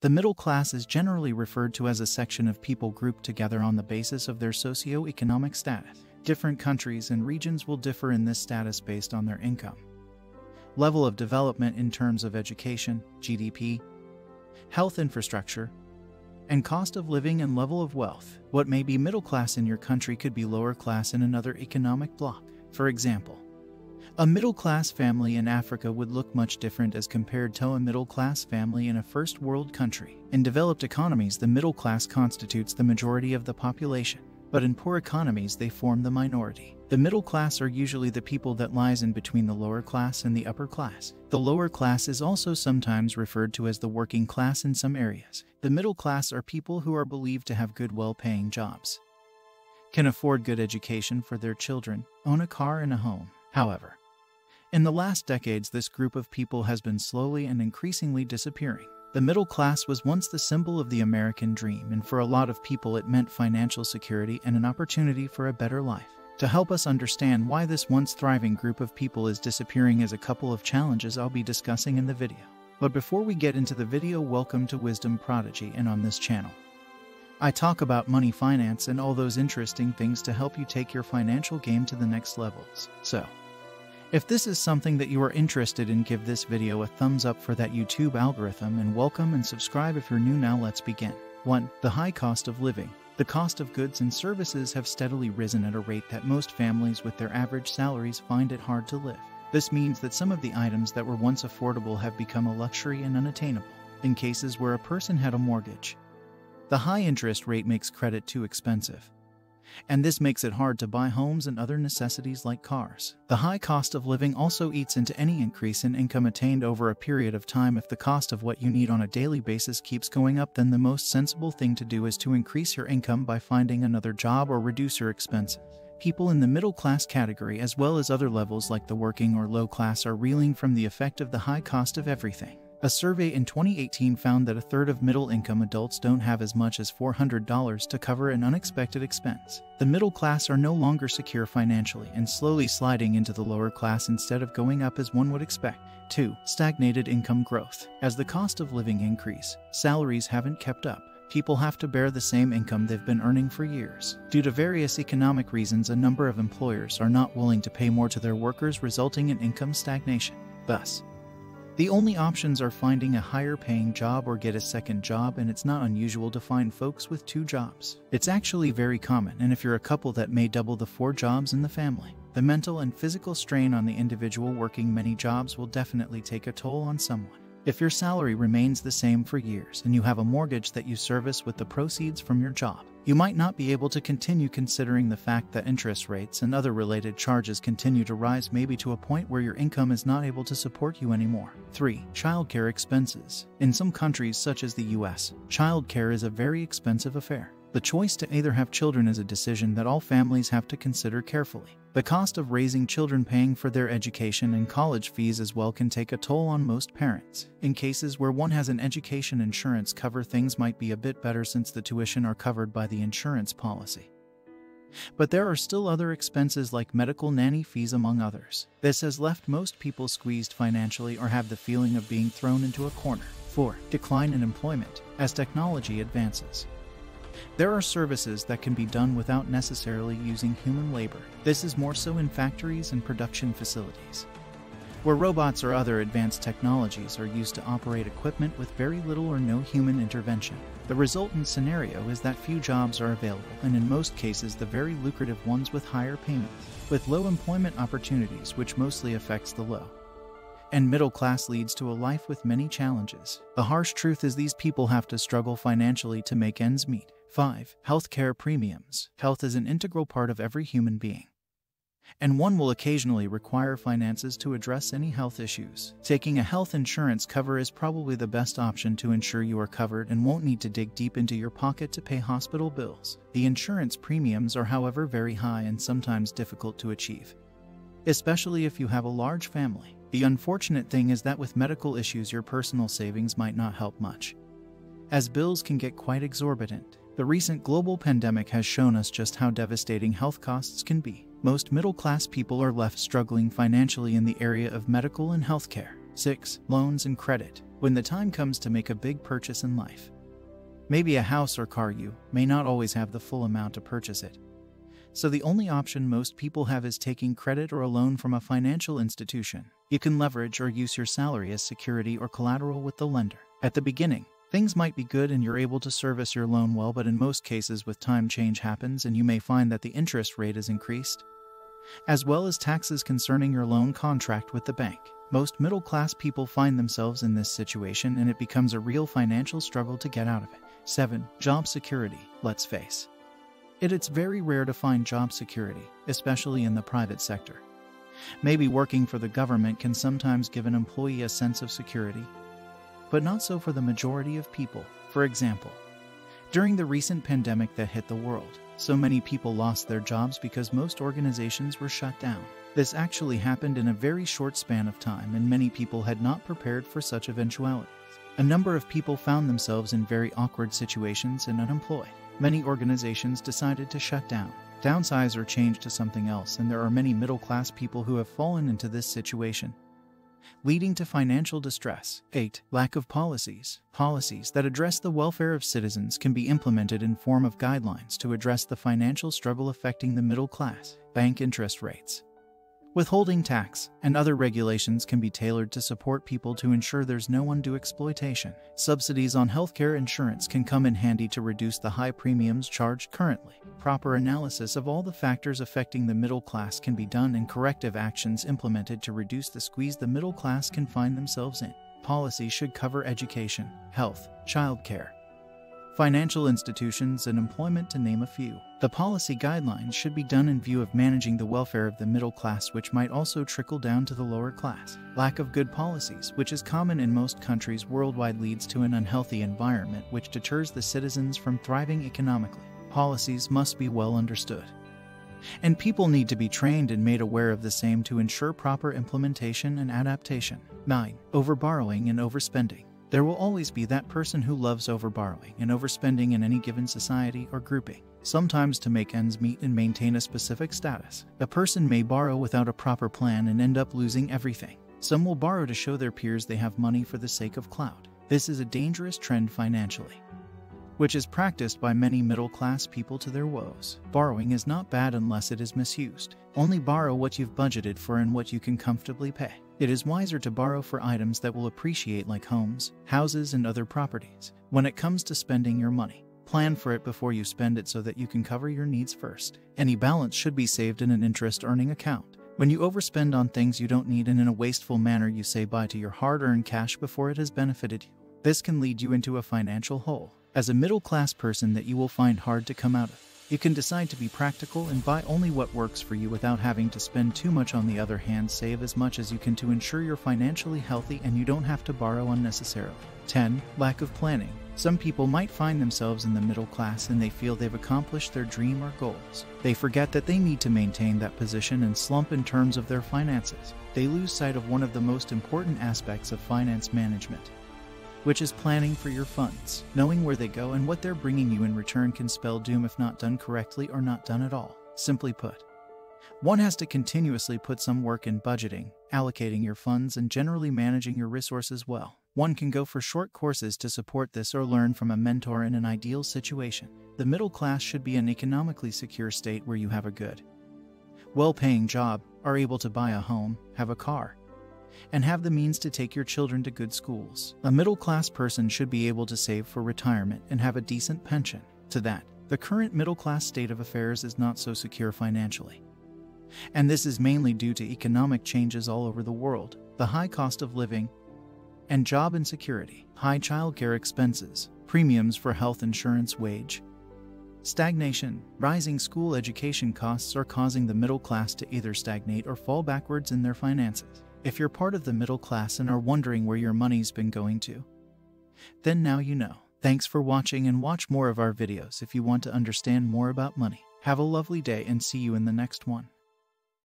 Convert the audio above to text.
The middle class is generally referred to as a section of people grouped together on the basis of their socio-economic status. Different countries and regions will differ in this status based on their income, level of development in terms of education, GDP, health infrastructure, and cost of living and level of wealth. What may be middle class in your country could be lower class in another economic bloc. For example, a middle class family in Africa would look much different as compared to a middle class family in a first world country. In developed economies, the middle class constitutes the majority of the population, but in poor economies, they form the minority. The middle class are usually the people that lies in between the lower class and the upper class. The lower class is also sometimes referred to as the working class in some areas. The middle class are people who are believed to have good well-paying jobs, can afford good education for their children, own a car and a home. However, in the last decades this group of people has been slowly and increasingly disappearing. The middle class was once the symbol of the American dream, and for a lot of people it meant financial security and an opportunity for a better life. To help us understand why this once thriving group of people is disappearing is a couple of challenges I'll be discussing in the video. But before we get into the video, welcome to Wisdom Prodigy and on this channel. I talk about money finance and all those interesting things to help you take your financial game to the next levels. So, if this is something that you are interested in, give this video a thumbs up for that YouTube algorithm and welcome and subscribe if you're new now let's begin. 1. The high cost of living. The cost of goods and services have steadily risen at a rate that most families with their average salaries find it hard to live. This means that some of the items that were once affordable have become a luxury and unattainable. In cases where a person had a mortgage, the high interest rate makes credit too expensive and this makes it hard to buy homes and other necessities like cars. The high cost of living also eats into any increase in income attained over a period of time. If the cost of what you need on a daily basis keeps going up, then the most sensible thing to do is to increase your income by finding another job or reduce your expenses. People in the middle class category, as well as other levels like the working or low class, are reeling from the effect of the high cost of everything. A survey in 2018 found that a third of middle income adults don't have as much as $400 to cover an unexpected expense. The middle class are no longer secure financially and slowly sliding into the lower class instead of going up as one would expect. 2. Stagnated income growth. As the cost of living increase, salaries haven't kept up. People have to bear the same income they've been earning for years. Due to various economic reasons, a number of employers are not willing to pay more to their workers, resulting in income stagnation. Thus, the only options are finding a higher paying job or get a second job, and it's not unusual to find folks with two jobs. It's actually very common, and if you're a couple that may double the four jobs in the family. The mental and physical strain on the individual working many jobs will definitely take a toll on someone. If your salary remains the same for years and you have a mortgage that you service with the proceeds from your job, you might not be able to continue considering the fact that interest rates and other related charges continue to rise maybe to a point where your income is not able to support you anymore. 3. Childcare expenses. In some countries such as the US, childcare is a very expensive affair. The choice to either have children is a decision that all families have to consider carefully. The cost of raising children paying for their education and college fees as well can take a toll on most parents. In cases where one has an education insurance cover things might be a bit better since the tuition are covered by the insurance policy. But there are still other expenses like medical nanny fees among others. This has left most people squeezed financially or have the feeling of being thrown into a corner. 4. Decline in employment. As technology advances, there are services that can be done without necessarily using human labor. This is more so in factories and production facilities, where robots or other advanced technologies are used to operate equipment with very little or no human intervention. The resultant scenario is that few jobs are available, and in most cases, the very lucrative ones with higher payments, with low employment opportunities, which mostly affects the low and middle class leads to a life with many challenges. The harsh truth is these people have to struggle financially to make ends meet. 5. Healthcare premiums. Health is an integral part of every human being. And one will occasionally require finances to address any health issues. Taking a health insurance cover is probably the best option to ensure you are covered and won't need to dig deep into your pocket to pay hospital bills. The insurance premiums are, however, very high and sometimes difficult to achieve, especially if you have a large family. The unfortunate thing is that with medical issues, your personal savings might not help much, as bills can get quite exorbitant. The recent global pandemic has shown us just how devastating health costs can be. Most middle class people are left struggling financially in the area of medical and healthcare. 6. Loans and credit. when the time comes to make a big purchase in life. Maybe a house or car you may not always have the full amount to purchase it. So the only option most people have is taking credit or a loan from a financial institution. You can leverage or use your salary as security or collateral with the lender. At the beginning, things might be good and you're able to service your loan well, but in most cases with time change happens and you may find that the interest rate is increased, as well as taxes concerning your loan contract with the bank. Most middle class people find themselves in this situation and it becomes a real financial struggle to get out of it. 7. Job security. Let's face it, it's very rare to find job security, especially in the private sector. Maybe working for the government can sometimes give an employee a sense of security, but not so for the majority of people. For example, during the recent pandemic that hit the world, so many people lost their jobs because most organizations were shut down. This actually happened in a very short span of time, and many people had not prepared for such eventualities. A number of people found themselves in very awkward situations and unemployed. Many organizations decided to shut down, downsize, or change to something else, and there are many middle class people who have fallen into this situation leading to financial distress. 8. Lack of policies. Policies that address the welfare of citizens can be implemented in form of guidelines to address the financial struggle affecting the middle class. Bank interest rates. Withholding tax and other regulations can be tailored to support people to ensure there's no undue exploitation. Subsidies on healthcare insurance can come in handy to reduce the high premiums charged currently. Proper analysis of all the factors affecting the middle class can be done and corrective actions implemented to reduce the squeeze the middle class can find themselves in. Policy should cover education, health, childcare, financial institutions, and employment, to name a few. The policy guidelines should be done in view of managing the welfare of the middle class, which might also trickle down to the lower class. Lack of good policies, which is common in most countries worldwide, leads to an unhealthy environment which deters the citizens from thriving economically. Policies must be well understood. And people need to be trained and made aware of the same to ensure proper implementation and adaptation. 9. Overborrowing and overspending. There will always be that person who loves overborrowing and overspending in any given society or grouping. Sometimes to make ends meet and maintain a specific status, a person may borrow without a proper plan and end up losing everything. Some will borrow to show their peers they have money for the sake of clout. This is a dangerous trend financially, which is practiced by many middle class people to their woes. Borrowing is not bad unless it is misused. Only borrow what you've budgeted for and what you can comfortably pay. It is wiser to borrow for items that will appreciate, like homes, houses, and other properties. When it comes to spending your money, plan for it before you spend it so that you can cover your needs first. Any balance should be saved in an interest earning account. When you overspend on things you don't need and in a wasteful manner, you say bye to your hard earned cash before it has benefited you. This can lead you into a financial hole. As a middle class person, that you will find hard to come out of. You can decide to be practical and buy only what works for you without having to spend too much. On the other hand, save as much as you can to ensure you're financially healthy and you don't have to borrow unnecessarily. 10. Lack of planning. Some people might find themselves in the middle class and they feel they've accomplished their dream or goals. They forget that they need to maintain that position and slump in terms of their finances. They lose sight of one of the most important aspects of finance management which is planning for your funds. Knowing where they go and what they're bringing you in return can spell doom if not done correctly or not done at all. Simply put, one has to continuously put some work in budgeting, allocating your funds, and generally managing your resources well. One can go for short courses to support this or learn from a mentor in an ideal situation. The middle class should be an economically secure state where you have a good, well paying job, are able to buy a home, have a car, and have the means to take your children to good schools. A middle class person should be able to save for retirement and have a decent pension. To that, the current middle class state of affairs is not so secure financially. And this is mainly due to economic changes all over the world, the high cost of living, and job insecurity, high childcare expenses, premiums for health insurance, wage, Stagnation, rising school education costs are causing the middle class to either stagnate or fall backwards in their finances. If you're part of the middle class and are wondering where your money's been going to, then now you know. Thanks for watching and watch more of our videos if you want to understand more about money. Have a lovely day and see you in the next one.